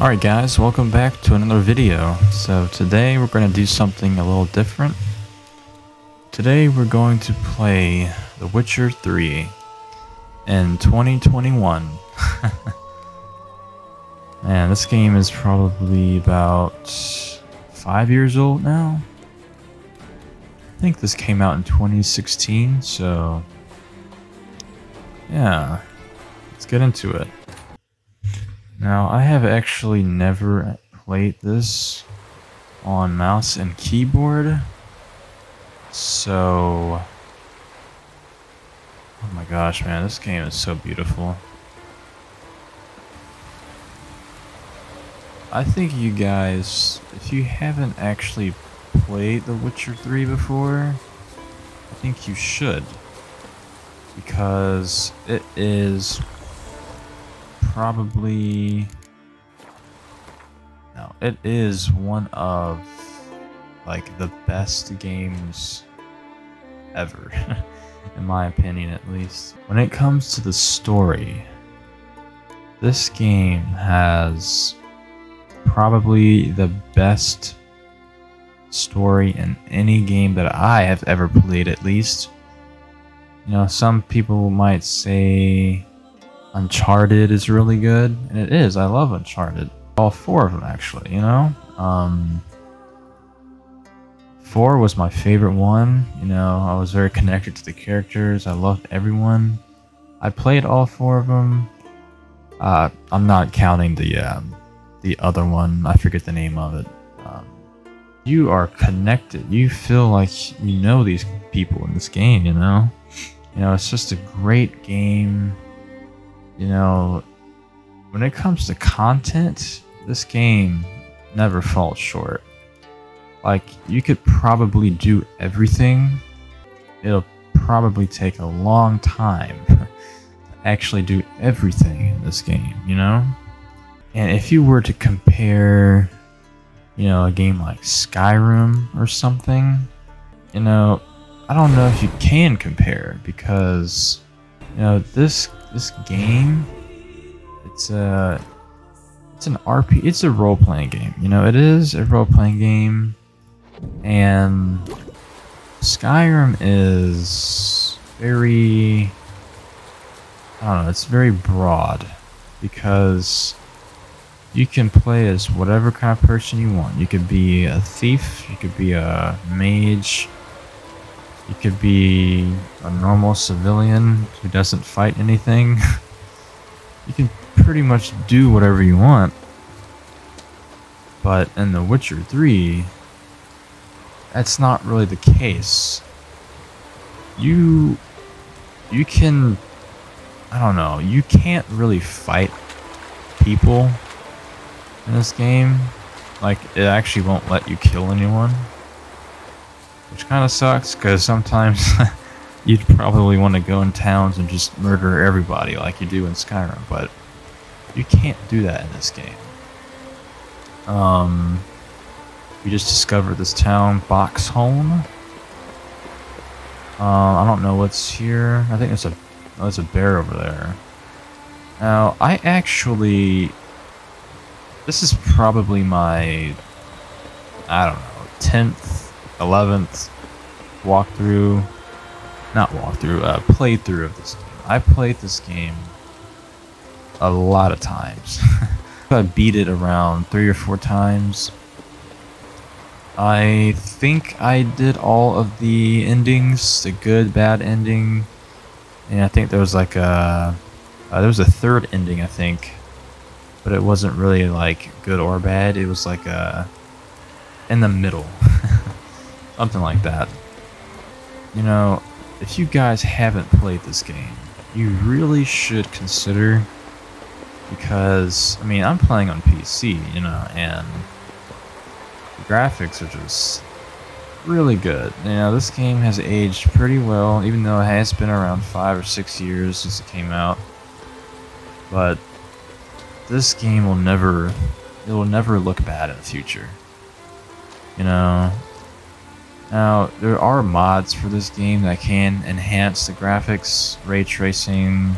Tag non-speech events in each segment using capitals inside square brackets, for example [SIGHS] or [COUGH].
Alright guys, welcome back to another video. So today we're going to do something a little different. Today we're going to play The Witcher 3 in 2021. [LAUGHS] Man, this game is probably about five years old now. I think this came out in 2016, so yeah, let's get into it. Now, I have actually never played this on mouse and keyboard. So... Oh my gosh, man, this game is so beautiful. I think you guys, if you haven't actually played The Witcher 3 before, I think you should. Because it is probably no it is one of like the best games ever [LAUGHS] in my opinion at least. When it comes to the story this game has probably the best story in any game that I have ever played at least. You know some people might say Uncharted is really good, and it is. I love Uncharted. All four of them, actually. You know, um, four was my favorite one. You know, I was very connected to the characters. I loved everyone. I played all four of them. Uh, I'm not counting the um, the other one. I forget the name of it. Um, you are connected. You feel like you know these people in this game. You know, you know, it's just a great game you know, when it comes to content, this game never falls short. Like, you could probably do everything. It'll probably take a long time [LAUGHS] to actually do everything in this game, you know? And if you were to compare, you know, a game like Skyrim or something, you know, I don't know if you can compare because, you know, this this game, it's a, it's an RP, it's a role-playing game. You know, it is a role-playing game, and Skyrim is very, I don't know, it's very broad because you can play as whatever kind of person you want. You could be a thief, you could be a mage, you could be a normal civilian who doesn't fight anything. [LAUGHS] you can pretty much do whatever you want. But in The Witcher 3, that's not really the case. You you can I don't know, you can't really fight people in this game. Like it actually won't let you kill anyone. Which kind of sucks, because sometimes [LAUGHS] you'd probably want to go in towns and just murder everybody like you do in Skyrim, but you can't do that in this game. Um, we just discovered this town, Boxholm. Uh, I don't know what's here. I think there's a, oh, there's a bear over there. Now, I actually, this is probably my, I don't know, 10th 11th walkthrough, not walkthrough, uh, playthrough of this game. I played this game a lot of times. [LAUGHS] I beat it around three or four times. I think I did all of the endings, the good, bad ending, and I think there was like a, uh, there was a third ending, I think, but it wasn't really like good or bad. It was like a, in the middle. [LAUGHS] Something like that. You know, if you guys haven't played this game, you really should consider because I mean I'm playing on PC, you know, and the graphics are just really good. You know, this game has aged pretty well, even though it has been around five or six years since it came out. But this game will never it will never look bad in the future. You know, now, there are mods for this game that can enhance the graphics, ray tracing,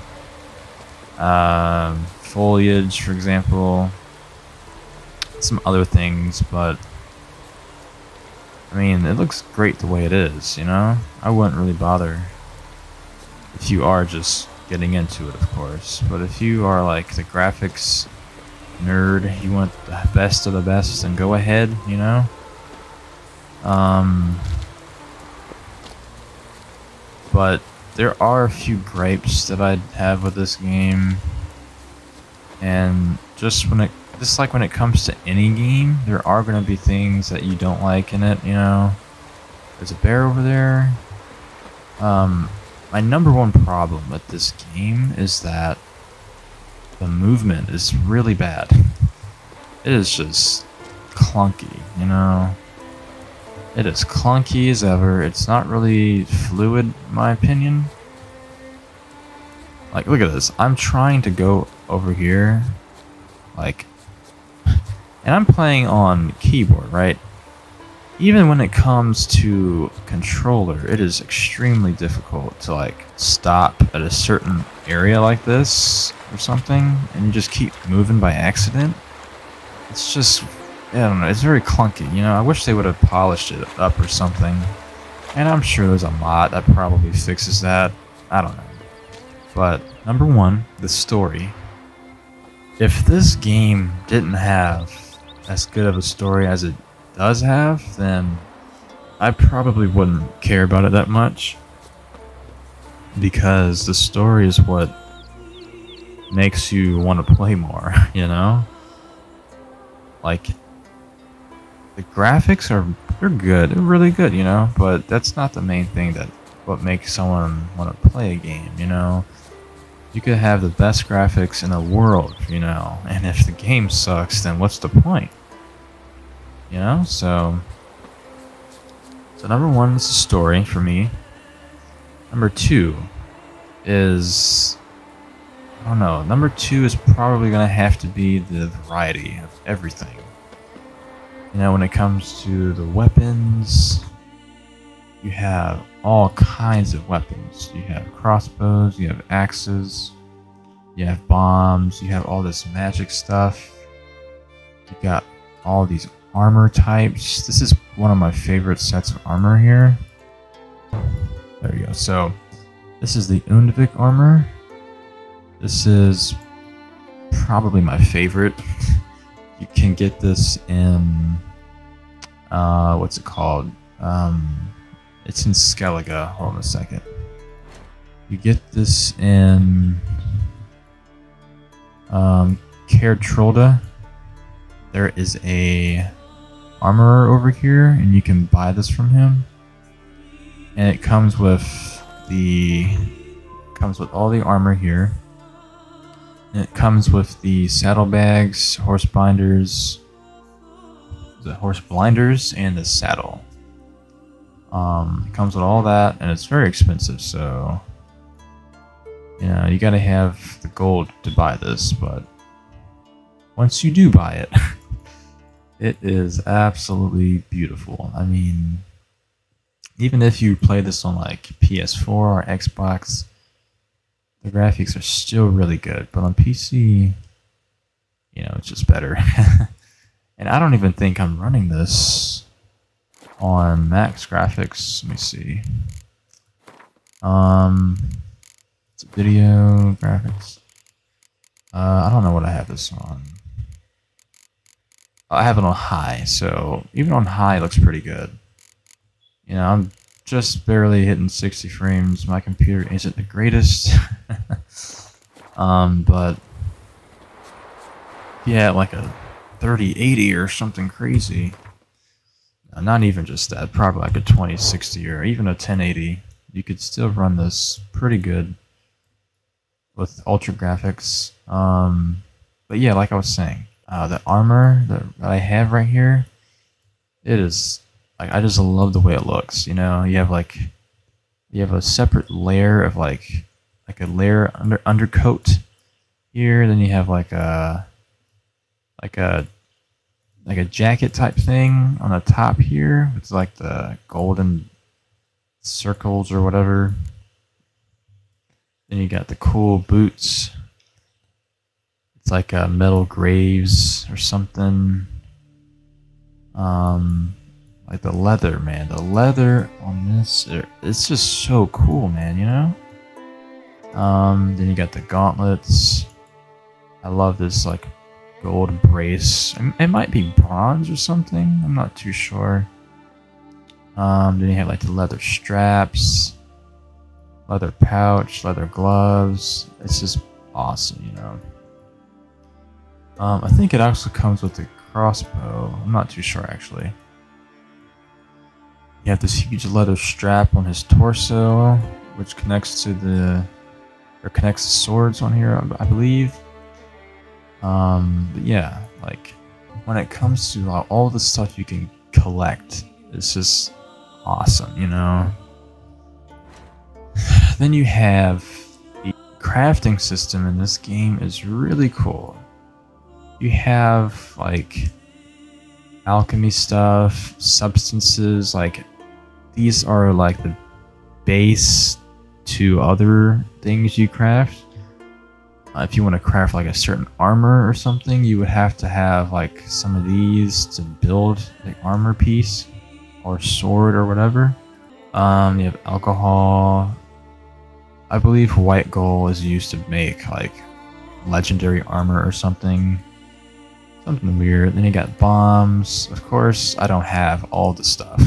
uh, foliage, for example. some other things, but I mean, it looks great the way it is, you know? I wouldn't really bother if you are just getting into it, of course. But if you are like the graphics nerd, you want the best of the best, then go ahead, you know? Um, but there are a few gripes that I have with this game. And just when it just like when it comes to any game, there are going to be things that you don't like in it, you know. There's a bear over there. Um, my number one problem with this game is that the movement is really bad. It is just clunky, you know. It is clunky as ever. It's not really fluid, in my opinion. Like, look at this. I'm trying to go over here. Like, [LAUGHS] and I'm playing on keyboard, right? Even when it comes to controller, it is extremely difficult to like stop at a certain area like this or something, and you just keep moving by accident. It's just, I don't know, it's very clunky, you know? I wish they would have polished it up or something. And I'm sure there's a mod that probably fixes that. I don't know. But, number one, the story. If this game didn't have as good of a story as it does have, then I probably wouldn't care about it that much. Because the story is what makes you want to play more, [LAUGHS] you know? Like, the graphics are they're good, they're really good, you know? But that's not the main thing that what makes someone want to play a game, you know? You could have the best graphics in the world, you know, and if the game sucks, then what's the point? You know, so so number one is the story for me. Number two is I don't know. Number two is probably gonna have to be the variety of everything. Know, when it comes to the weapons, you have all kinds of weapons. You have crossbows, you have axes, you have bombs, you have all this magic stuff. You got all these armor types. This is one of my favorite sets of armor here. There you go. So, this is the Undvik armor. This is probably my favorite. [LAUGHS] you can get this in, uh, what's it called? Um, it's in Skellige. Hold on a second. You get this in um, Kaer Trolde. There is a armorer over here, and you can buy this from him. And it comes with the comes with all the armor here. It comes with the saddlebags, horse binders, the horse blinders, and the saddle. Um, it comes with all that, and it's very expensive, so you know you gotta have the gold to buy this. But once you do buy it, [LAUGHS] it is absolutely beautiful. I mean, even if you play this on like PS4 or Xbox, the graphics are still really good, but on PC, you know, it's just better. [LAUGHS] and I don't even think I'm running this on max graphics. Let me see. Um, it's video graphics. Uh, I don't know what I have this on. I have it on high, so even on high, it looks pretty good. You know, I'm just barely hitting 60 frames. My computer isn't the greatest. [LAUGHS] um, but yeah, like a 3080 or something crazy. Not even just that, probably like a 2060 or even a 1080. You could still run this pretty good with ultra graphics. Um, but yeah, like I was saying, uh, the armor that I have right here, it is like I just love the way it looks. You know, you have like you have a separate layer of like like a layer under undercoat here. Then you have like a like a like a jacket type thing on the top here. It's like the golden circles or whatever. Then you got the cool boots. It's like a metal graves or something. Um, like the leather, man. The leather on this, it's just so cool, man. You know. Um, then you got the gauntlets. I love this like gold brace. It might be bronze or something. I'm not too sure. Um, then you have like the leather straps, leather pouch, leather gloves. It's just awesome, you know. Um, I think it also comes with a crossbow. I'm not too sure actually. You have this huge leather strap on his torso, which connects to the or connects the swords on here, I believe. Um, but yeah, like when it comes to all the stuff you can collect, it's just awesome, you know. [SIGHS] then you have the crafting system in this game is really cool. You have like alchemy stuff, substances, like these are like the base to other things you craft. Uh, if you want to craft like a certain armor or something, you would have to have like some of these to build the armor piece or sword or whatever. Um, you have alcohol. I believe white gold is used to make like legendary armor or something. Something weird. Then you got bombs. Of course, I don't have all the stuff.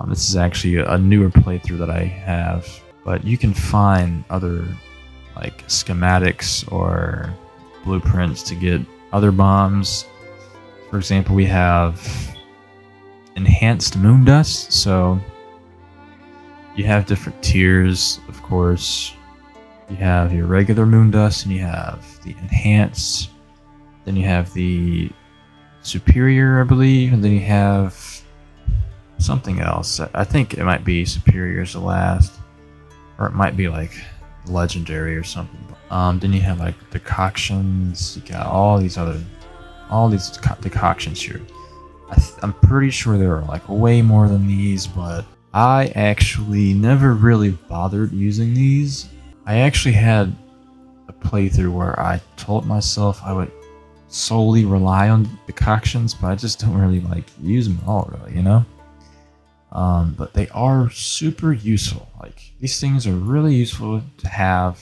Um, this is actually a newer playthrough that I have, but you can find other like schematics or blueprints to get other bombs. For example, we have enhanced moon dust, so you have different tiers, of course. You have your regular moon dust, and you have the enhanced then you have the superior, I believe, and then you have something else. I think it might be superior as the last, or it might be like legendary or something. Um, then you have like decoctions. You got all these other, all these decoctions here. I am pretty sure there are like way more than these, but I actually never really bothered using these. I actually had a playthrough where I told myself I would solely rely on decoctions, but I just don't really like use them at all, really, you know? Um, but they are super useful. Like, these things are really useful to have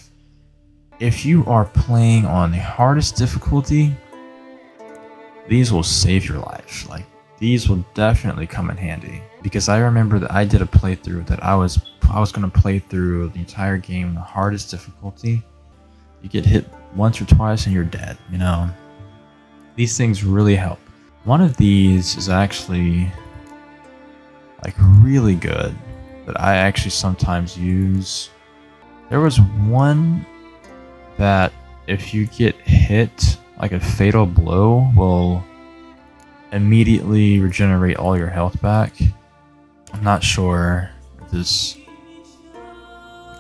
if you are playing on the hardest difficulty. These will save your life. Like, these will definitely come in handy because I remember that I did a playthrough that I was I was going to play through the entire game the hardest difficulty. You get hit once or twice and you're dead, you know. These things really help. One of these is actually like really good that I actually sometimes use. There was one that if you get hit, like a fatal blow will immediately regenerate all your health back. I'm not sure if this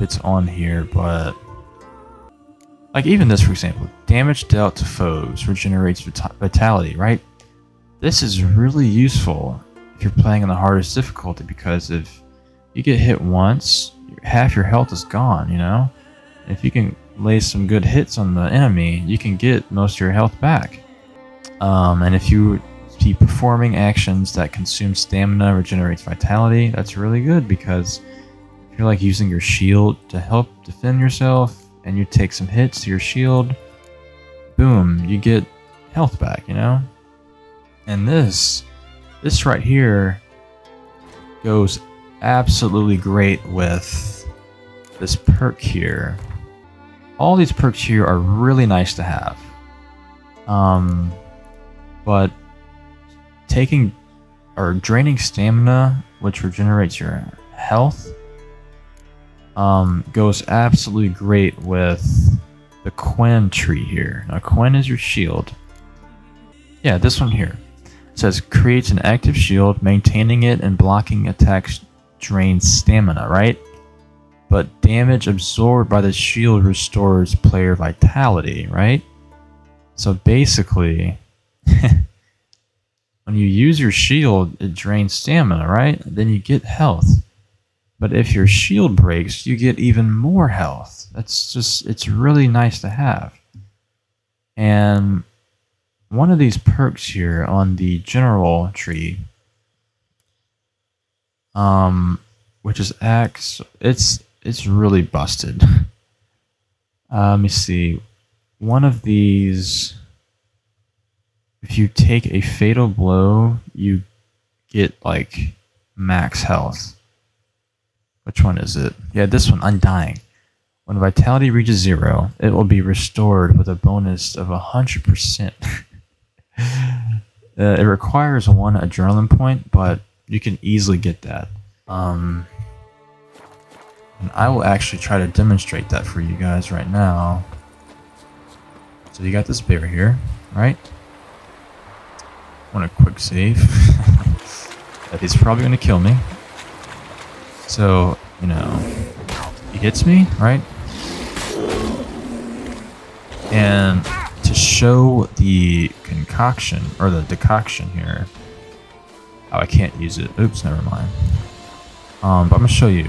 it's on here, but like even this, for example, damage dealt to foes regenerates vitality, right? This is really useful if you're playing on the hardest difficulty because if you get hit once, half your health is gone, you know? If you can lay some good hits on the enemy, you can get most of your health back. Um, and if you keep performing actions that consume stamina, or regenerates vitality, that's really good because if you're like using your shield to help defend yourself, and you take some hits to your shield, boom, you get health back, you know? And this, this right here goes absolutely great with this perk here. All these perks here are really nice to have. Um, but taking or draining stamina, which regenerates your health, um, goes absolutely great with the Quen tree here. Now, Quen is your shield. Yeah, this one here. It says creates an active shield, maintaining it and blocking attacks drains stamina, right? But damage absorbed by the shield restores player vitality, right? So basically, [LAUGHS] when you use your shield, it drains stamina, right? Then you get health. But if your shield breaks, you get even more health. That's just, it's really nice to have. And one of these perks here on the general tree, um, which is X, it's it's really busted. [LAUGHS] Uh, let me see. One of these, if you take a fatal blow, you get like max health. Which one is it? Yeah, this one, Undying. When vitality reaches zero, it will be restored with a bonus of 100%. [LAUGHS] [LAUGHS] uh, it requires one adrenaline point, but you can easily get that. Um, and I will actually try to demonstrate that for you guys right now. So you got this bear here, right? Want a quick save. [LAUGHS] he's probably going to kill me. So, you know, he hits me, right? And to show the concoction, or the decoction here, oh, I can't use it. Oops, never mind. Um, but I'm going to show you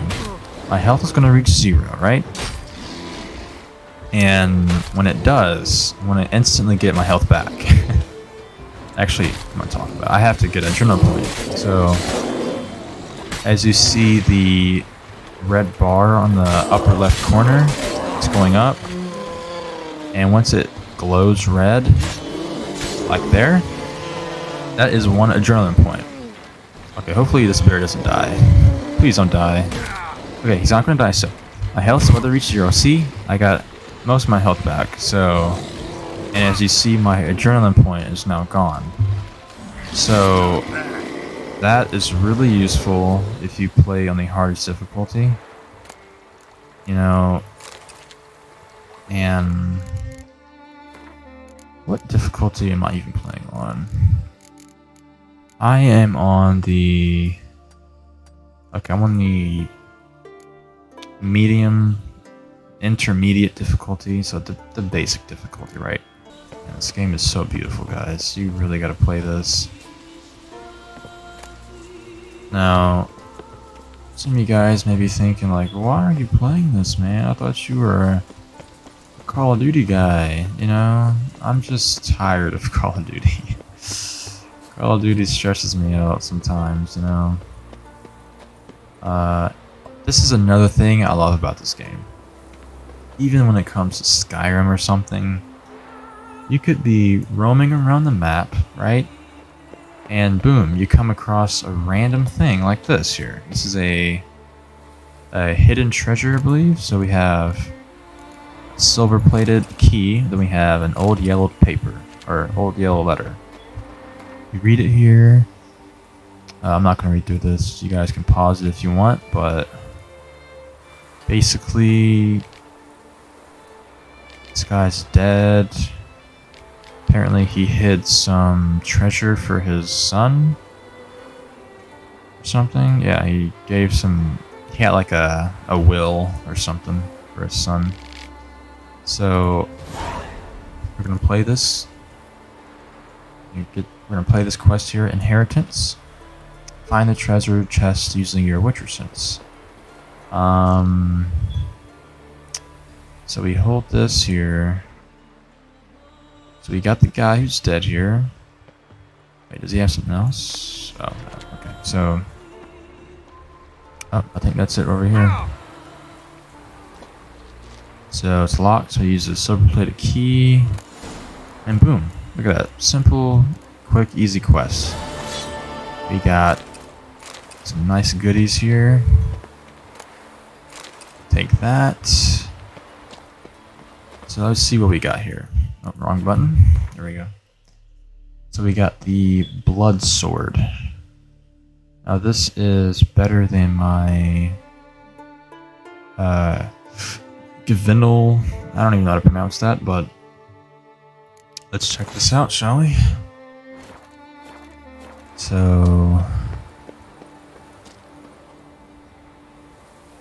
my health is going to reach zero, right? And when it does, when I instantly get my health back, [LAUGHS] actually, I'm going to talk about it. I have to get a adrenaline point. So, as you see the red bar on the upper left corner, it's going up. And once it glows red, like there, that is one adrenaline point. Okay, hopefully this bear doesn't die. Please don't die. Okay, he's not gonna die, so my health's about to reach zero. See, I got most of my health back, so... And as you see, my adrenaline point is now gone. So, that is really useful if you play on the hardest difficulty. You know, and... What difficulty am I even playing on? I am on the... Okay, I'm on the medium, intermediate difficulty, so the, the basic difficulty, right? And this game is so beautiful, guys. You really gotta play this. Now, some of you guys may be thinking like, why are you playing this, man? I thought you were Call of Duty guy, you know? I'm just tired of [LAUGHS] Call of Duty. Call of Duty stresses me out sometimes, you know? Uh, this is another thing I love about this game. Even when it comes to Skyrim or something, you could be roaming around the map, right? And boom, you come across a random thing like this here. This is a a hidden treasure, I believe. So we have silver plated key, then we have an old yellow paper, or old yellow letter. You read it here. Uh, I'm not going to read through this. You guys can pause it if you want, but basically this guy's dead. Apparently he hid some treasure for his son. Or something. Yeah, he gave some he had like a, a will or something for his son. So we're gonna play this. Get, we're gonna play this quest here, Inheritance. Find the treasure chest using your Witcher sense. Um, so we hold this here. So we got the guy who's dead here. Wait, does he have something else? Oh, okay. So, oh, I think that's it over here. So it's locked, so we use a silver-plated key. And boom, look at that. Simple, quick, easy quest. We got some nice goodies here. Take that. So let's see what we got here. Oh, wrong button. There we go. So we got the blood sword. Now this is better than my uh Gavindel. I don't even know how to pronounce that, but let's check this out, shall we? So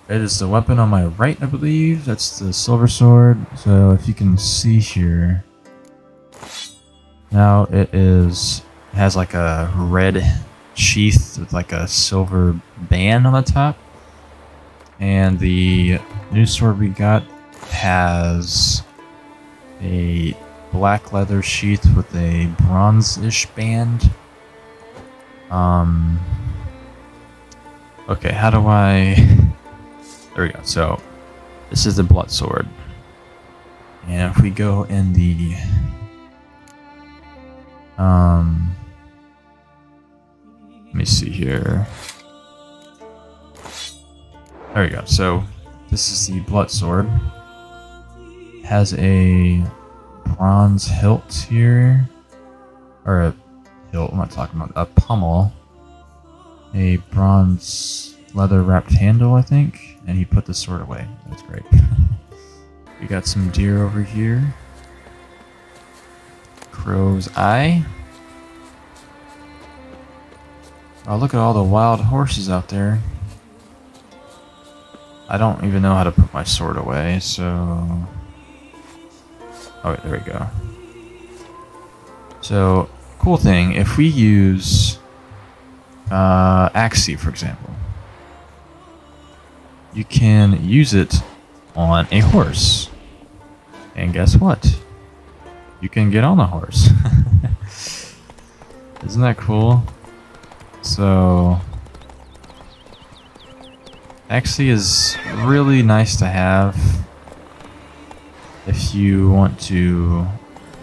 It is the weapon on my right, I believe. That's the silver sword. So if you can see here, now it is it has like a red sheath with like a silver band on the top. And the new sword we got has a black leather sheath with a bronze-ish band. Um. Okay, how do I? [LAUGHS] There we go. So, this is the blood sword, and if we go in the um, let me see here. There we go. So, this is the blood sword. Has a bronze hilt here, or a hilt. I'm not talking about a pommel. A bronze leather wrapped handle, I think, and he put the sword away. That's great. [LAUGHS] we got some deer over here. Crow's eye. Oh, look at all the wild horses out there. I don't even know how to put my sword away, so... Oh, there we go. So, cool thing, if we use uh, Axii, for example, you can use it on a horse. And guess what? You can get on the horse. [LAUGHS] Isn't that cool? So... Axii is really nice to have if you want to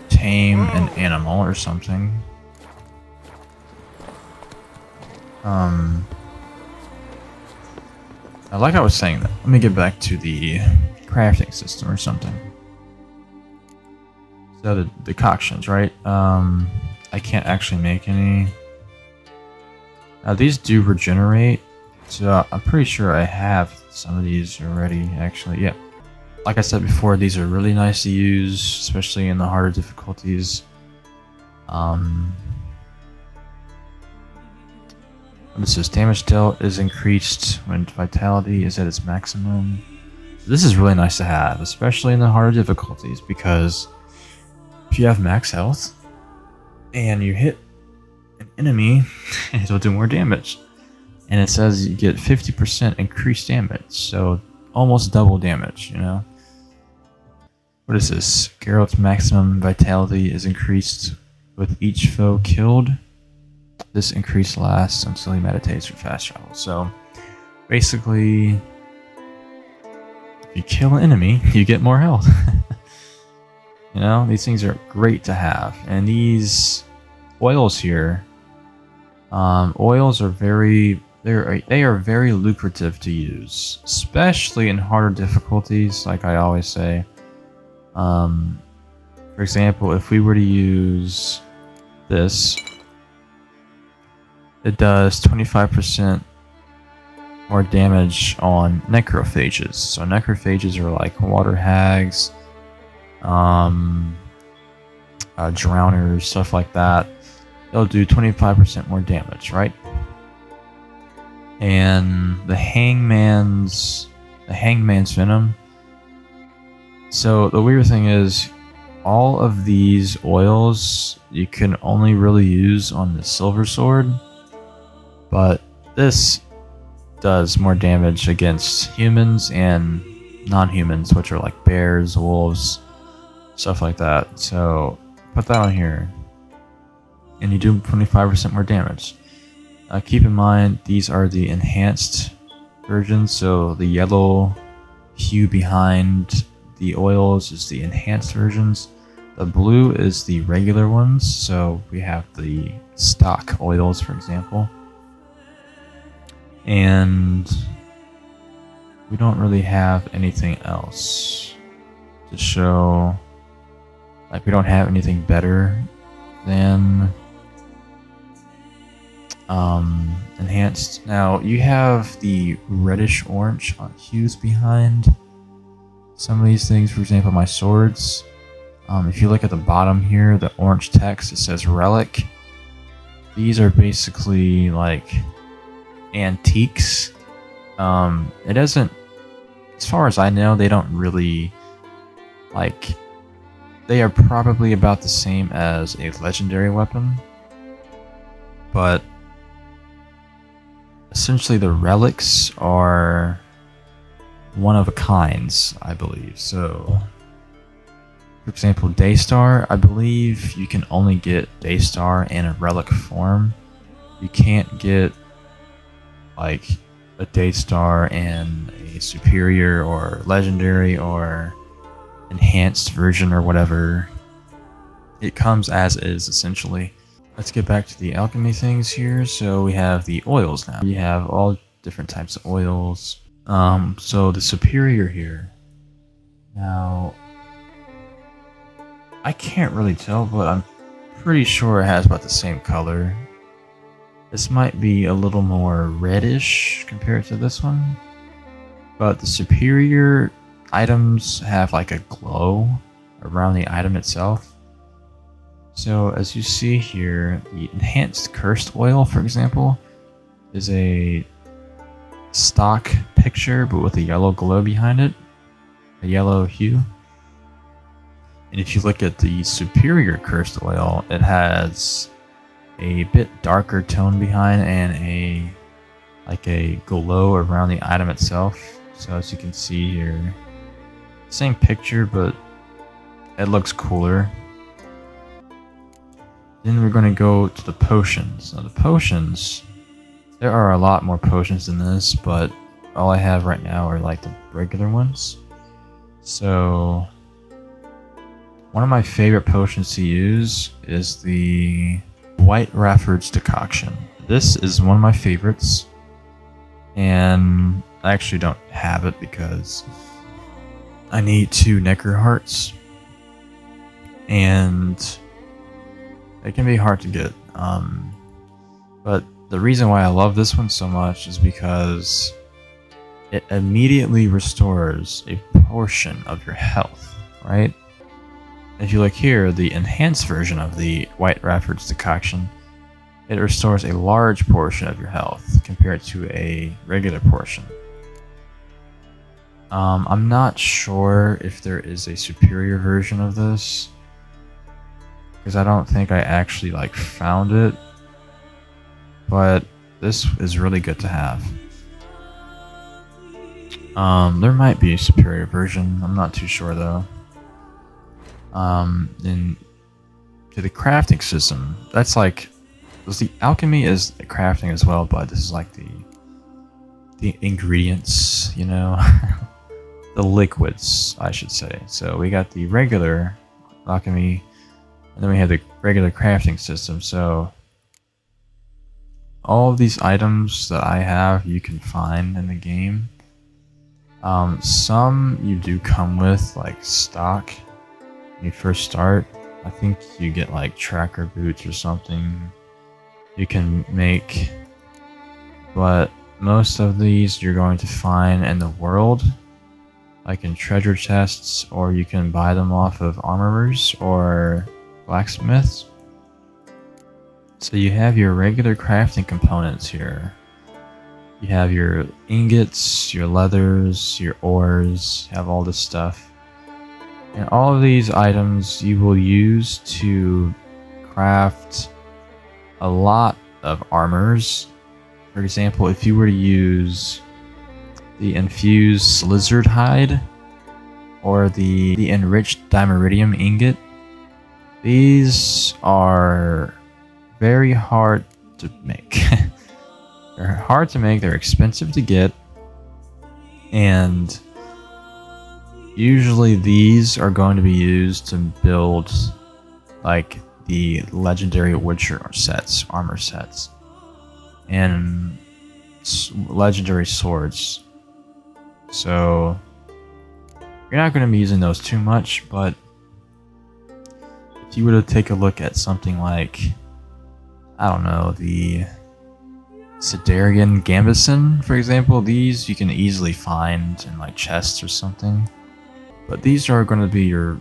tame an animal or something. Um, like I was saying that. Let me get back to the crafting system or something. So the decoctions, right? Um, I can't actually make any. Now these do regenerate, so I'm pretty sure I have some of these already, actually. Yeah, like I said before, these are really nice to use, especially in the harder difficulties. Um, this is damage dealt is increased when vitality is at its maximum. This is really nice to have, especially in the harder difficulties, because if you have max health and you hit an enemy, [LAUGHS] it'll do more damage. And it says you get 50% increased damage, so almost double damage, you know? What is this? Geralt's maximum vitality is increased with each foe killed. This increase lasts until he meditates or fast travels. So basically, if you kill an enemy, you get more health. [LAUGHS] you know, these things are great to have. And these oils here, um, oils are very they're they are very lucrative to use, especially in harder difficulties. Like I always say, um, for example, if we were to use this, it does 25% more damage on necrophages. So necrophages are like water hags, um, uh, drowners, stuff like that. They'll do 25% more damage, right? And the hangman's the hangman's venom so the weird thing is, all of these oils you can only really use on the silver sword, but this does more damage against humans and non-humans, which are like bears, wolves, stuff like that. So put that on here, and you do 25% more damage. Uh, keep in mind these are the enhanced versions, so the yellow hue behind the oils is the enhanced versions. The blue is the regular ones, so we have the stock oils, for example. And we don't really have anything else to show. Like, we don't have anything better than um, enhanced. Now, you have the reddish orange hues behind some of these things. For example, my swords. Um, if you look at the bottom here, the orange text, it says relic. These are basically like antiques. Um, it doesn't, as far as I know, they don't really like. They are probably about the same as a legendary weapon, but essentially the relics are one of a kinds, I believe. So For example, Daystar, I believe you can only get Daystar in a relic form. You can't get like a Daystar in a superior or legendary or enhanced version or whatever. It comes as is essentially. Let's get back to the alchemy things here. So we have the oils now. We have all different types of oils. Um, so the superior here. Now, I can't really tell, but I'm pretty sure it has about the same color. This might be a little more reddish compared to this one. But the superior items have like a glow around the item itself. So as you see here, the enhanced cursed oil, for example, is a stock picture but with a yellow glow behind it, a yellow hue. And if you look at the superior cursed oil, it has a bit darker tone behind and a like a glow around the item itself. So as you can see here, same picture, but it looks cooler. Then we're going to go to the potions. Now the potions, there are a lot more potions than this, but all I have right now are like the regular ones. So one of my favorite potions to use is the White Raffard's Decoction. This is one of my favorites, and I actually don't have it because I need two Nekker Hearts, and it can be hard to get. Um, but the reason why I love this one so much is because it immediately restores a portion of your health, right? If you look here, the enhanced version of the White Raffard's decoction, it restores a large portion of your health compared to a regular portion. Um, I'm not sure if there is a superior version of this because I don't think I actually like found it but this is really good to have um, there might be a superior version I'm not too sure though um, then to the crafting system that's like the alchemy is crafting as well but this is like the the ingredients you know [LAUGHS] the liquids, I should say. So we got the regular alchemy, and then we have the regular crafting system. So all of these items that I have, you can find in the game. Um, some you do come with, like stock, when you first start. I think you get like tracker boots or something you can make, but most of these you're going to find in the world like in treasure chests, or you can buy them off of armorers or blacksmiths. So you have your regular crafting components here. You have your ingots, your leathers, your ores, you have all this stuff. And all of these items you will use to craft a lot of armors. For example, if you were to use the infused lizard hide, or the, the enriched dimeritium ingot. These are very hard to make. [LAUGHS] they're hard to make, they're expensive to get, and usually these are going to be used to build like the legendary Witcher sets, armor sets, and legendary swords. So you're not going to be using those too much, but if you were to take a look at something like, I don't know, the Cidarian Gambeson, for example, these you can easily find in like chests or something. But these are going to be your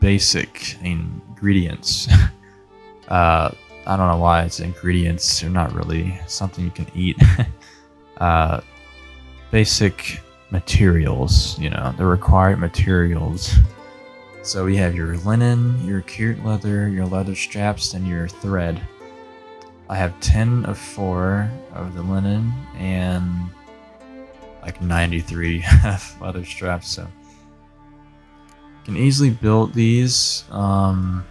basic ingredients. [LAUGHS] uh, I don't know why it's ingredients. They're not really something you can eat. [LAUGHS] uh, basic materials, you know, the required materials. So we have your linen, your cured leather, your leather straps, and your thread. I have 10 of 4 of the linen and like 93 [LAUGHS] leather straps, so can easily build these. Um,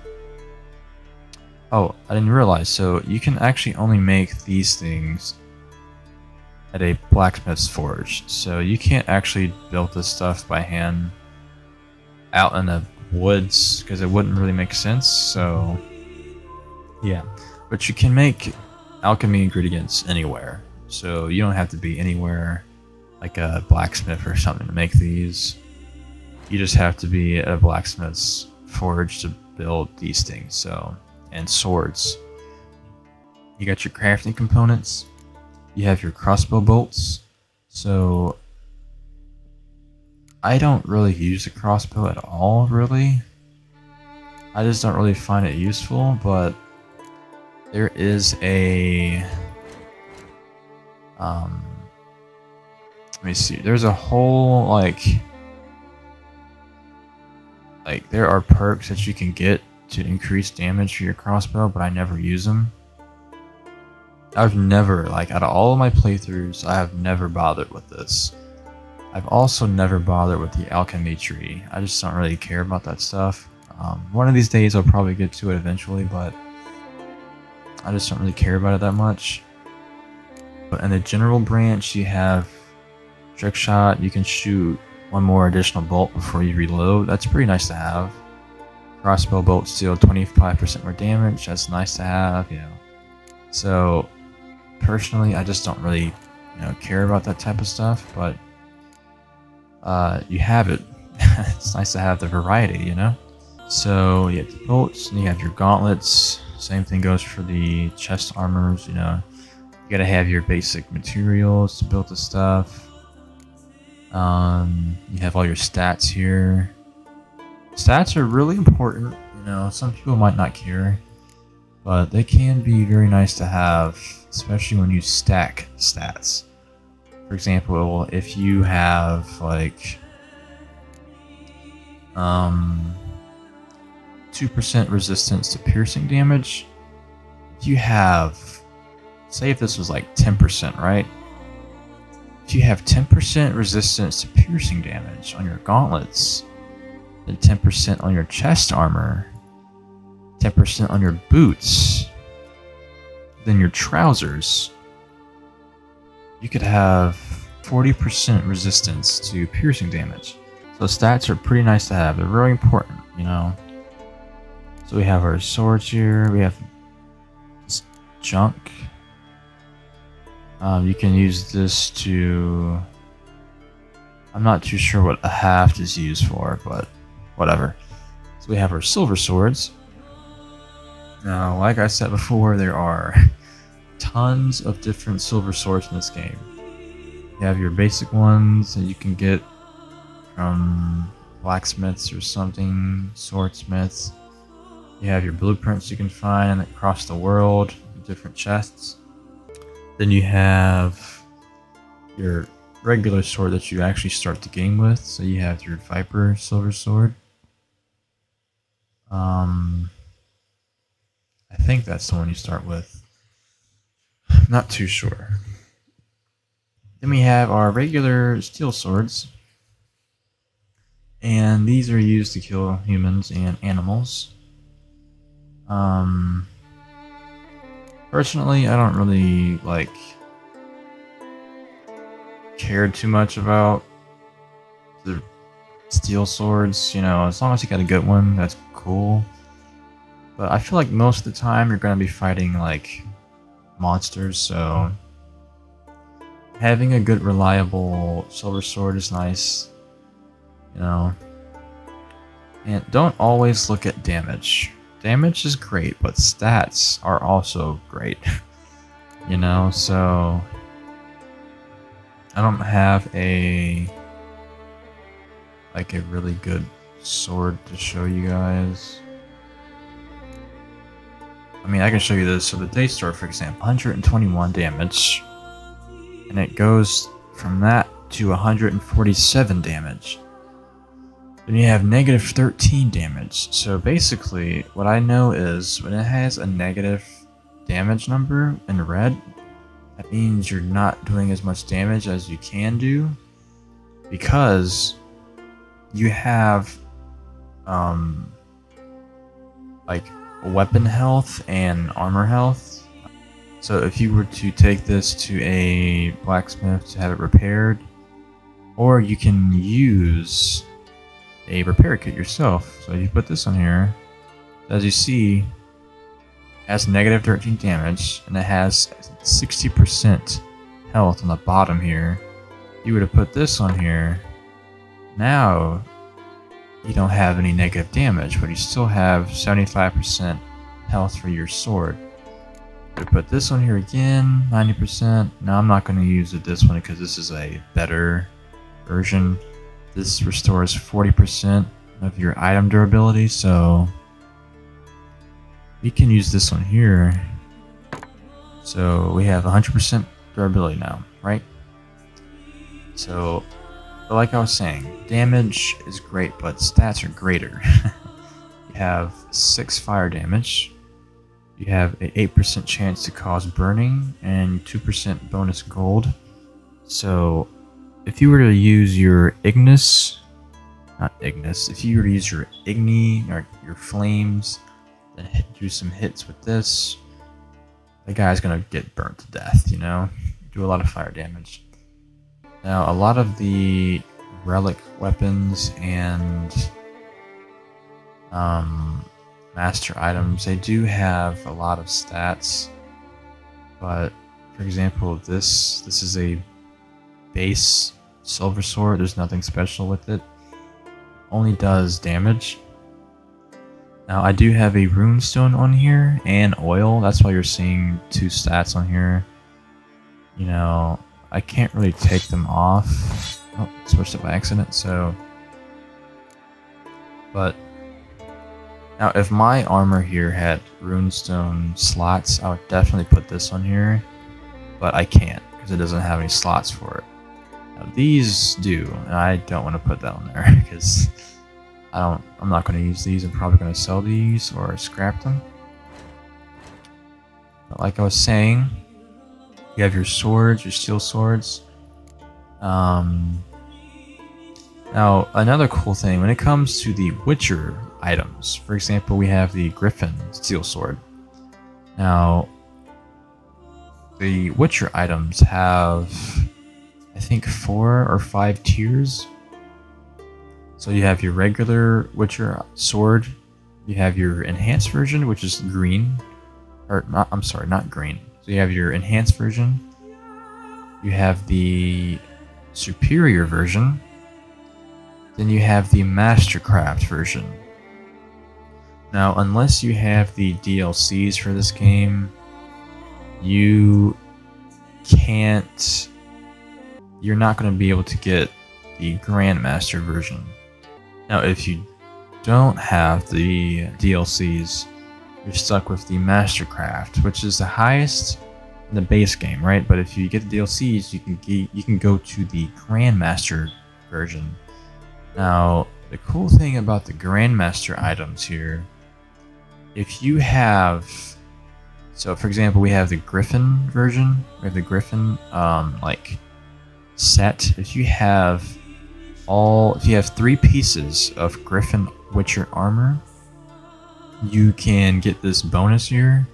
oh, I didn't realize. So you can actually only make these things at a blacksmith's forge. So you can't actually build this stuff by hand out in the woods because it wouldn't really make sense. So yeah, but you can make alchemy ingredients anywhere. So you don't have to be anywhere like a blacksmith or something to make these. You just have to be at a blacksmith's forge to build these things. So and swords. You got your crafting components. You have your crossbow bolts. So I don't really use the crossbow at all, really. I just don't really find it useful, but there is a um let me see. There's a whole like like there are perks that you can get to increase damage for your crossbow, but I never use them. I've never like out of all of my playthroughs, I have never bothered with this. I've also never bothered with the alchemy tree. I just don't really care about that stuff. Um, one of these days I'll probably get to it eventually, but I just don't really care about it that much. But in the general branch, you have trick shot. You can shoot one more additional bolt before you reload. That's pretty nice to have. Crossbow bolts deal 25% more damage. That's nice to have, you know. So, personally, I just don't really, you know, care about that type of stuff. But uh, you have it. [LAUGHS] it's nice to have the variety, you know? So you have the bolts, and you have your gauntlets. Same thing goes for the chest armors, you know. You gotta have your basic materials to build the stuff. Um, you have all your stats here. Stats are really important, you know, some people might not care, but they can be very nice to have, especially when you stack stats. For example, if you have like um 2% resistance to piercing damage, if you have say if this was like 10%, right? If you have 10% resistance to piercing damage on your gauntlets, then 10% on your chest armor, 10% on your boots, then your trousers, you could have 40% resistance to piercing damage. So stats are pretty nice to have. They're very important, you know. So we have our swords here. We have this junk. Um, you can use this to... I'm not too sure what a haft is used for, but whatever. So we have our silver swords. Now, like I said before, there are tons of different silver swords in this game. You have your basic ones that you can get from blacksmiths or something, swordsmiths. You have your blueprints you can find across the world, different chests. Then you have your regular sword that you actually start the game with. So you have your Viper Silver Sword. Um, I think that's the one you start with. I'm not too sure. Then we have our regular steel swords. And these are used to kill humans and animals. Um, personally, I don't really, like, care too much about the steel swords. You know, as long as you got a good one, that's cool. But I feel like most of the time you're going to be fighting, like, monsters, so having a good reliable silver sword is nice you know and don't always look at damage damage is great but stats are also great [LAUGHS] you know so I don't have a like a really good sword to show you guys I mean, I can show you this. So the Daystar, for example, 121 damage. And it goes from that to 147 damage. Then you have negative 13 damage. So basically, what I know is when it has a negative damage number in red, that means you're not doing as much damage as you can do because you have um, like weapon health and armor health. So if you were to take this to a blacksmith to have it repaired, or you can use a repair kit yourself. So you put this on here. As you see, it has negative 13 damage, and it has 60% health on the bottom here. You would have put this on here. Now, you don't have any negative damage, but you still have 75% health for your sword. Put this one here again, 90%. Now I'm not going to use it this one because this is a better version. This restores 40% of your item durability, so we can use this one here. So we have 100% durability now, right? So, like I was saying, damage is great, but stats are greater. [LAUGHS] you have 6 fire damage, you have an 8% chance to cause burning, and 2% bonus gold. So, if you were to use your Ignis, not Ignis, if you were to use your Igni or your Flames, then hit, do some hits with this, the guy's gonna get burnt to death, you know? Do a lot of fire damage. Now, a lot of the relic weapons and um, master items, they do have a lot of stats, but for example, this this is a base silver sword. There's nothing special with it. Only does damage. Now I do have a runestone on here and oil. That's why you're seeing two stats on here. You know, I can't really take them off. Oh, switched it by accident, so... But... Now, if my armor here had runestone slots, I would definitely put this on here. But I can't, because it doesn't have any slots for it. Now, these do, and I don't want to put that on there, [LAUGHS] because... I don't, I'm not going to use these. I'm probably going to sell these or scrap them. But like I was saying, you have your swords, your steel swords. Um, now, another cool thing, when it comes to the Witcher items, for example, we have the Griffin steel sword. Now, the Witcher items have, I think, four or five tiers so you have your regular Witcher sword, you have your enhanced version, which is green, or not, I'm sorry, not green. So you have your enhanced version, you have the superior version, then you have the Mastercraft version. Now, unless you have the DLCs for this game, you can't, you're not going to be able to get the Grandmaster version. Now, if you don't have the DLCs, you're stuck with the Mastercraft, which is the highest in the base game, right? But if you get the DLCs, you can get, you can go to the Grandmaster version. Now, the cool thing about the Grandmaster items here, if you have, so for example, we have the Griffin version, we have the Griffin um, like set. If you have all if you have three pieces of Griffin Witcher armor, you can get this bonus here.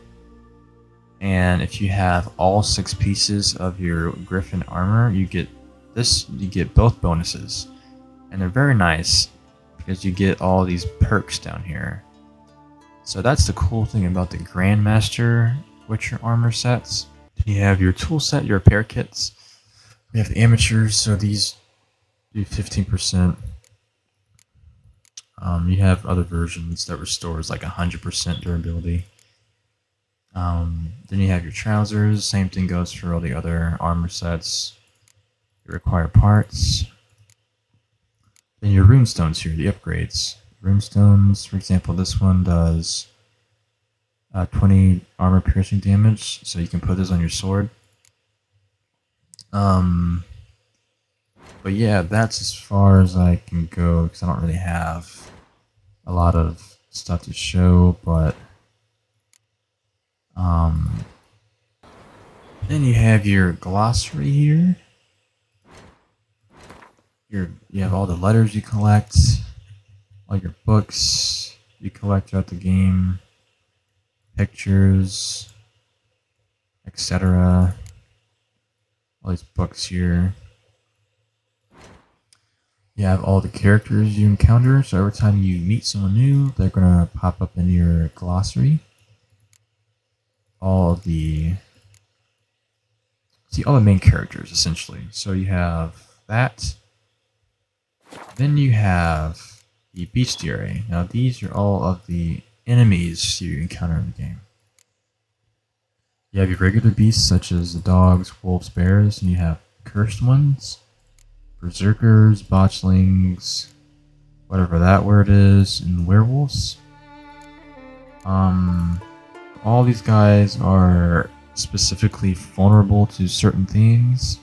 And if you have all six pieces of your Griffin armor, you get this you get both bonuses. And they're very nice because you get all these perks down here. So that's the cool thing about the Grandmaster Witcher armor sets. You have your tool set, your repair kits. We have the amateurs, so these do 15%. Um, you have other versions that restores like 100% durability. Um, then you have your trousers. Same thing goes for all the other armor sets. You require parts. Then your runestones here, the upgrades. Runestones, for example, this one does uh, 20 armor piercing damage, so you can put this on your sword. Um, but yeah, that's as far as I can go because I don't really have a lot of stuff to show, but um then you have your glossary here. Your you have all the letters you collect, all your books you collect throughout the game, pictures, etc. These books here. You have all the characters you encounter, so every time you meet someone new, they're gonna pop up in your glossary. All the see all the main characters essentially. So you have that. Then you have the bestiary. Now these are all of the enemies you encounter in the game. You have your regular beasts such as the dogs, wolves, bears, and you have cursed ones, berserkers, botchlings, whatever that word is, and werewolves. Um, all these guys are specifically vulnerable to certain things.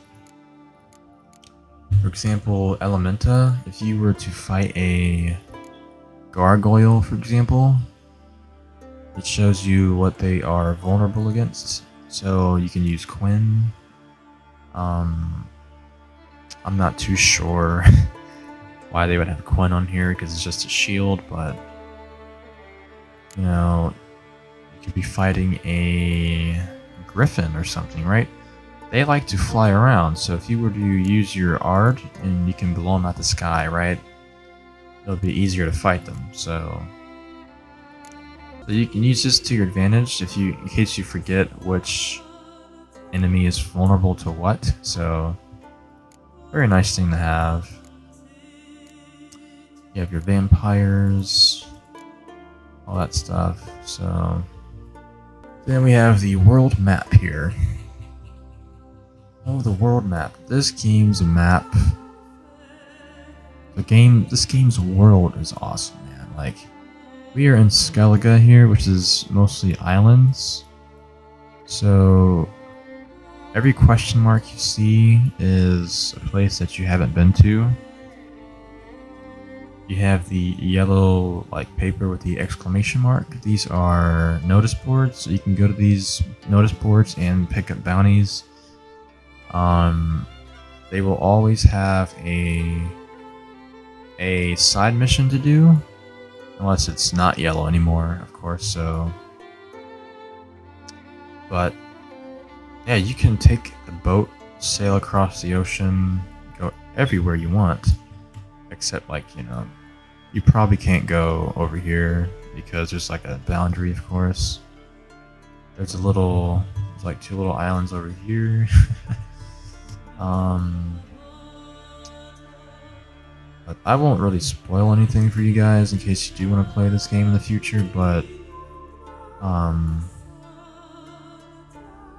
For example, Elementa, if you were to fight a gargoyle, for example, it shows you what they are vulnerable against. So you can use Quen. Um, I'm not too sure [LAUGHS] why they would have Quen on here because it's just a shield, but you know, you could be fighting a griffin or something, right? They like to fly around, so if you were to use your Aard and you can blow them out the sky, right? It'll be easier to fight them, so so you can use this to your advantage if you, in case you forget which enemy is vulnerable to what. So, very nice thing to have. You have your vampires, all that stuff. So, then we have the world map here. Oh, the world map. This game's a map. The game, this game's world is awesome, man. Like, we are in Skellige here, which is mostly islands. So every question mark you see is a place that you haven't been to. You have the yellow like paper with the exclamation mark. These are notice boards. So you can go to these notice boards and pick up bounties. Um, they will always have a a side mission to do Unless it's not yellow anymore, of course, so... But, yeah, you can take a boat, sail across the ocean, go everywhere you want. Except, like, you know, you probably can't go over here because there's like a boundary, of course. There's a little, there's like two little islands over here. [LAUGHS] um, but I won't really spoil anything for you guys in case you do want to play this game in the future, but um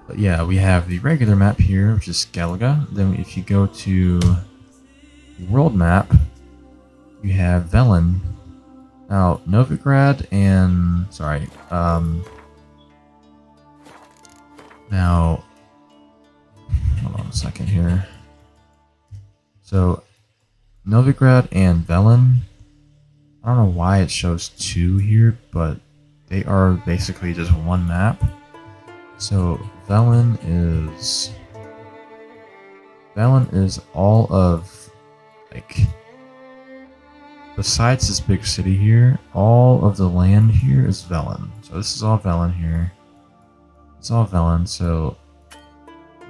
but yeah, we have the regular map here, which is Skellige. Then if you go to the world map, you have Velen. Now, Novigrad and sorry, um now hold on a second here. So Novigrad and Velen. I don't know why it shows two here, but they are basically just one map. So Velen is Velen is all of like besides this big city here, all of the land here is Velen. So this is all Velen here. It's all Velen, so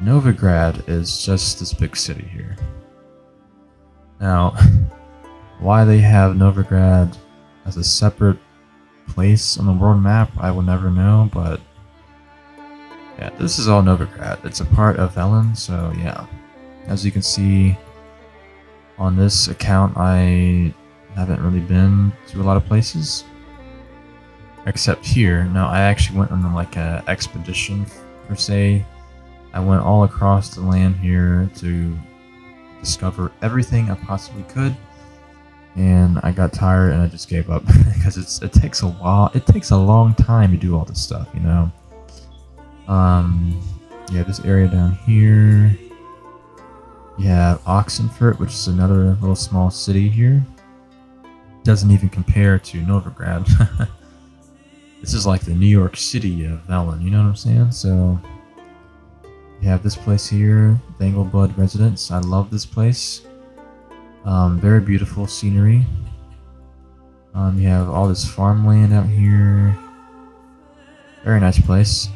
Novigrad is just this big city here. Now, [LAUGHS] why they have Novigrad as a separate place on the world map, I will never know, but yeah, this is all Novigrad. It's a part of Velen, so yeah. As you can see on this account, I haven't really been to a lot of places. Except here. Now, I actually went on like a expedition, per se. I went all across the land here to discover everything I possibly could. And I got tired and I just gave up [LAUGHS] because it's it takes a while. It takes a long time to do all this stuff, you know. Um, yeah, this area down here. You have Oxenfurt, which is another little small city here. Doesn't even compare to Novigrad. [LAUGHS] this is like the New York City of Velen, you know what I'm saying? So you have this place here, Bangleblood Residence. I love this place. Um, very beautiful scenery. Um, you have all this farmland out here. Very nice place.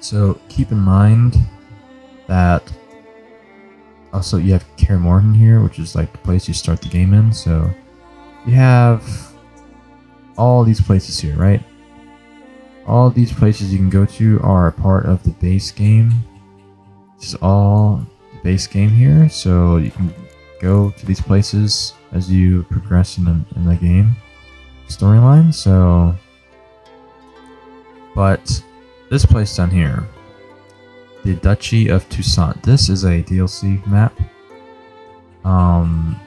So keep in mind that also you have Kaer here, which is like the place you start the game in. So you have all these places here, right? All these places you can go to are a part of the base game. This is all the base game here, so you can go to these places as you progress in the, in the game storyline. So, but this place down here, the Duchy of Toussaint. This is a DLC map. Um,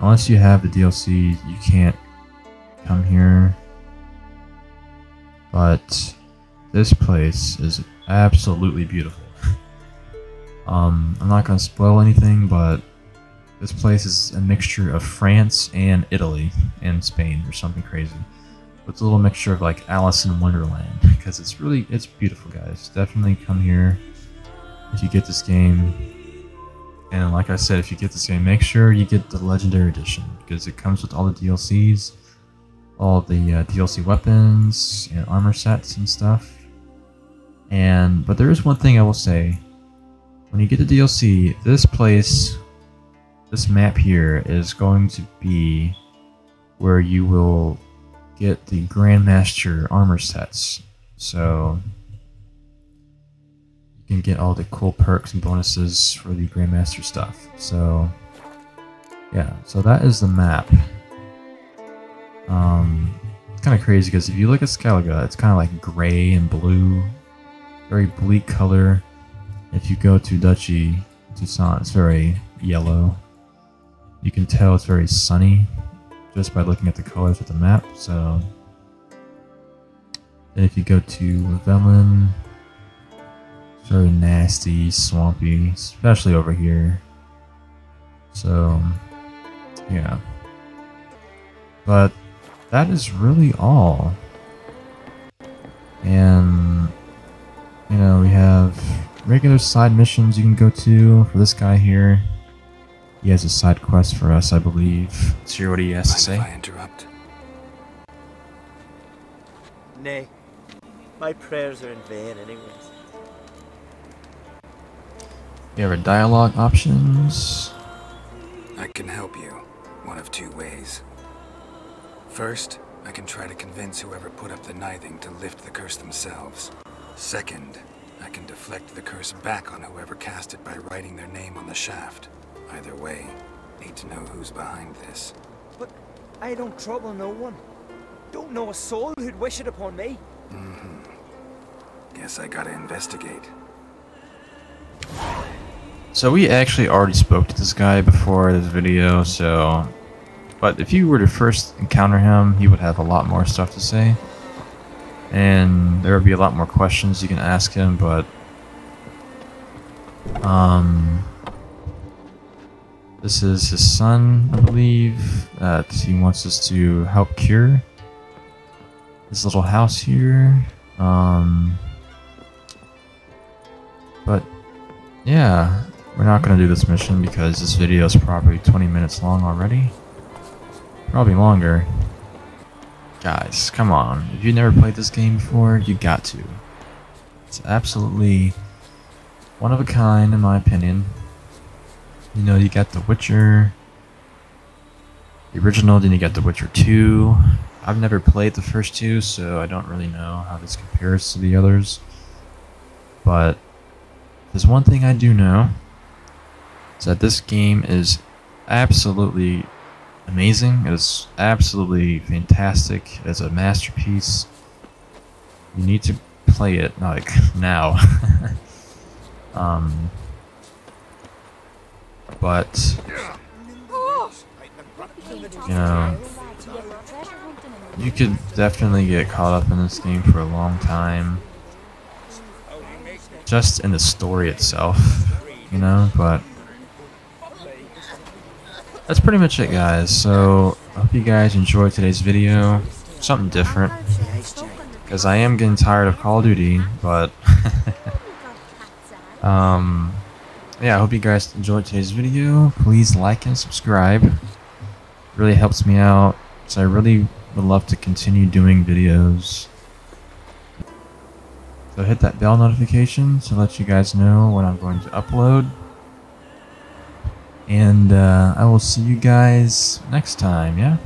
unless you have the DLC, you can't come here. But this place is absolutely beautiful. [LAUGHS] um, I'm not gonna spoil anything, but this place is a mixture of France and Italy and Spain or something crazy. It's a little mixture of like Alice in Wonderland [LAUGHS] because it's really it's beautiful, guys. Definitely come here if you get this game. And like I said, if you get this game, make sure you get the Legendary Edition because it comes with all the DLCs, all the uh, DLC weapons and armor sets and stuff. And but there is one thing I will say: when you get the DLC, this place, this map here is going to be where you will get the Grandmaster armor sets. So you can get all the cool perks and bonuses for the Grandmaster stuff. So, yeah, so that is the map. Um, it's kind of crazy because if you look at Skellige, it's kind of like gray and blue, very bleak color. If you go to Duchy Toussaint, it's very yellow. You can tell it's very sunny just by looking at the colors of the map. So, if you go to Velen, very nasty, swampy, especially over here. So, yeah. But that is really all. And, you know, we have regular side missions you can go to for this guy here. He has a side quest for us, I believe. Let's hear what he has Mind to say. If I interrupt? Nay, my prayers are in vain anyways. We have our dialogue options. I can help you one of two ways. First, I can try to convince whoever put up the nithing to lift the curse themselves. Second, I can deflect the curse back on whoever cast it by writing their name on the shaft. Either way, need to know who's behind this. But I don't trouble no one. Don't know a soul who'd wish it upon me. Mm-hmm. Guess I gotta investigate. So we actually already spoke to this guy before this video, so... But if you were to first encounter him, he would have a lot more stuff to say. And there would be a lot more questions you can ask him, but... Um... This is his son, I believe, that he wants us to help cure. This little house here. Um... But yeah, we're not going to do this mission because this video is probably 20 minutes long already. Probably longer. Guys, come on. If you've never played this game before, you got to. It's absolutely one of a kind, in my opinion. You know, you got The Witcher, the original, then you got The Witcher 2. I've never played the first two, so I don't really know how this compares to the others. But there's one thing I do know is that this game is absolutely amazing. It is absolutely fantastic. It's a masterpiece. You need to play it like [LAUGHS] now. [LAUGHS] um, but you know, you could definitely get caught up in this game for a long time. Just in the story itself, you know, but that's pretty much it guys. So I hope you guys enjoyed today's video. Something different. Because I am getting tired of Call of Duty but [LAUGHS] um yeah I hope you guys enjoyed today's video. Please like and subscribe. It really helps me out. So I really would love to continue doing videos. So hit that bell notification to let you guys know when I'm going to upload. And uh, I will see you guys next time, yeah?